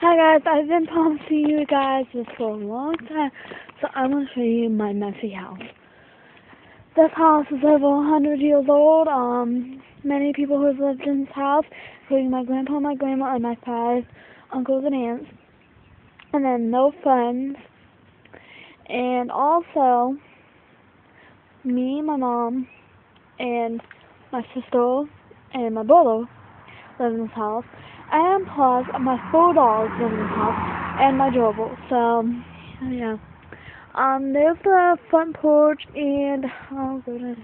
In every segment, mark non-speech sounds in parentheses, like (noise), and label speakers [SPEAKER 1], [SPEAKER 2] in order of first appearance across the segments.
[SPEAKER 1] Hi guys, I've been promising you guys this for a long time, so I'm going to show you my messy house. This house is over 100 years old. Um, many people who have lived in this house, including my grandpa, my grandma, and my five uncles and aunts. And then no friends. And also, me, my mom, and my sister, and my brother live in this house. And plus, my four live in the house, and my gerbil. So, yeah. Um, there's the front porch, and, oh, goodness.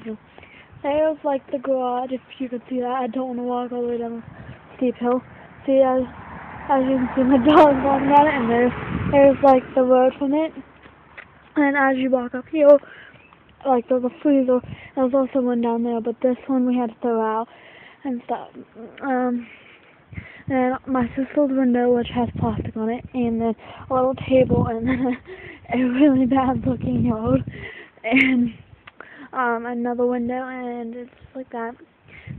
[SPEAKER 1] There's, like, the garage, if you can see that. I don't want to walk all the way down the steep hill. See, as, as you can see, my (laughs) dog's walking on it, and there's, there's, like, the road from it. And as you walk up here, like, there's a freezer. There's also one down there, but this one we had to throw out and stuff. Um, and my sister's window, which has plastic on it, and then a little table, and then (laughs) a, a really bad looking yard, and um, another window, and it's like that.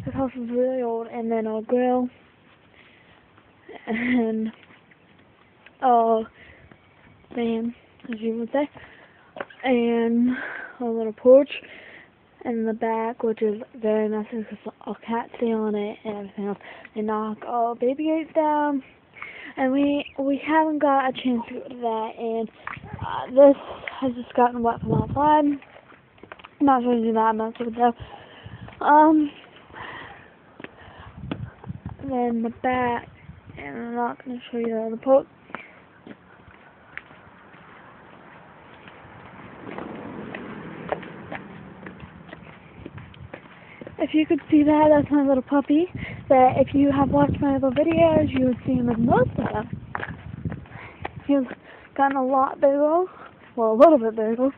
[SPEAKER 1] This house is really old, and then a grill, and a fan, as you would say, and a little porch in the back, which is very messy because a cat stay on it and everything else. They knock all baby gates down, and we we haven't got a chance to go to that. And uh, this has just gotten wet from outside. I'm not showing you that. I'm not taking it Um, then the back, and I'm not going to show you the other part. If you could see that, that's my little puppy. That if you have watched my other videos, you would see him in most of them. He's gotten a lot bigger. Well, a little bit bigger,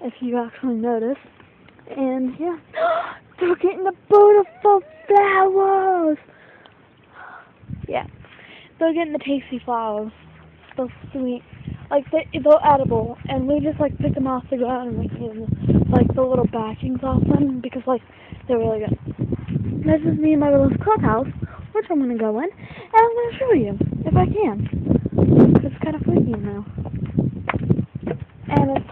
[SPEAKER 1] if you actually notice. And yeah, (gasps) they're getting the beautiful flowers. Yeah, they're getting the tasty flowers. So sweet. Like they, they're edible, and we just like pick them off the ground and make them like the little backings off them because like they're really good. This is me in my little clubhouse, which I'm gonna go in, and I'm gonna show you if I can. It's kind of freaky now, and it's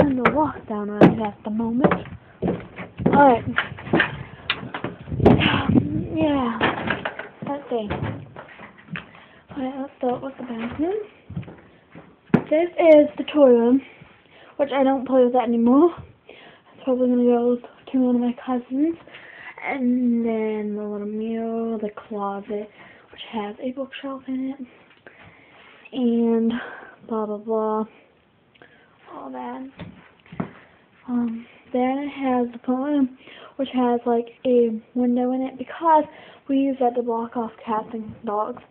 [SPEAKER 1] under lockdown right at the moment. All right. (sighs) Yeah. Let's see. Alright, let's start with the bathroom. This is the toy room, which I don't play with that anymore. It's probably gonna go to one of my cousins. And then the little mirror, the closet, which has a bookshelf in it. And blah blah blah. All that. Um, then it has the room, which has like a window in it because we use that to block off cats and dogs.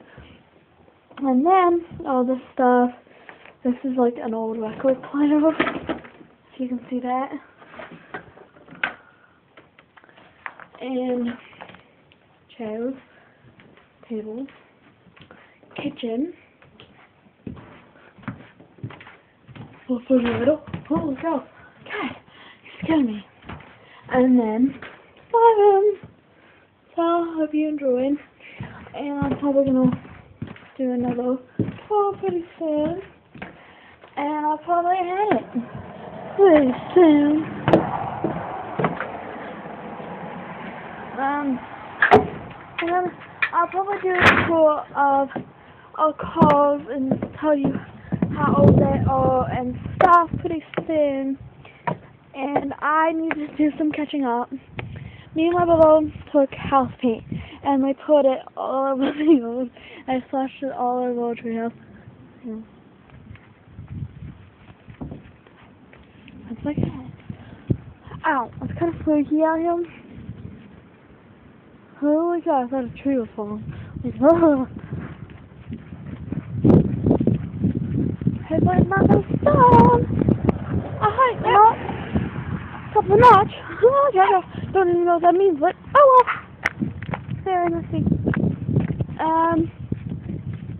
[SPEAKER 1] And then all this stuff. This is like an old record player. If you can see that. And chairs, tables, kitchen, refrigerator. Oh, out. Cat, you scared me. And then, bathroom. So, I hope you enjoyed. And I'm probably going to do another tour pretty soon. And I'll probably have it pretty soon. Um, and I'll probably do a tour of our cars and tell you how old they are and stuff pretty soon. And I need to do some catching up. Me and my brother took house paint and we put it all over the yard. I splashed it all over our treehouse. Yeah. My cat. Ow, it's kind of freaky out here. Holy cow, I thought a tree was falling. Like, oh. It's not gonna storm. Oh, hi, no. Top of the notch. (laughs) Oh, don't even know what that means, but oh well. Very messy. Um,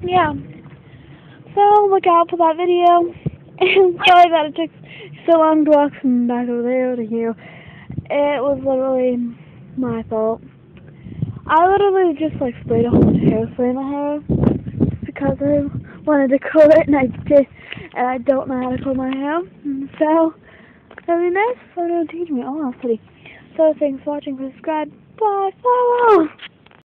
[SPEAKER 1] yeah. So, look out for that video. (laughs) And sorry that it took so to walk from back over there to here. It was literally my fault. I literally just like sprayed a whole hairspray in my hair because I wanted to curl it, and I did, and I don't know how to curl my hair. So, be nice if someone teach me. Oh, that's pretty. So, thanks for watching. Subscribe. Bye. Follow.